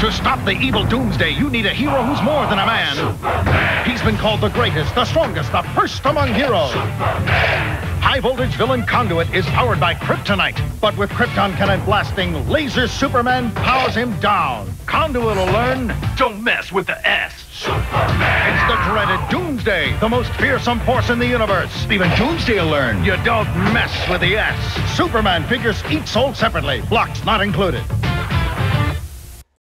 To stop the evil Doomsday, you need a hero who's more than a man. He's been called the greatest, the strongest, the first among heroes. High voltage villain Conduit is powered by kryptonite, but with krypton cannon blasting, Laser Superman powers him down. Conduit will learn Don't mess with the S. Superman. it's the dreaded Doomsday, the most fearsome force in the universe. Even Doomsday will learn. You don't mess with the S. Superman figures each sold separately, blocks not included.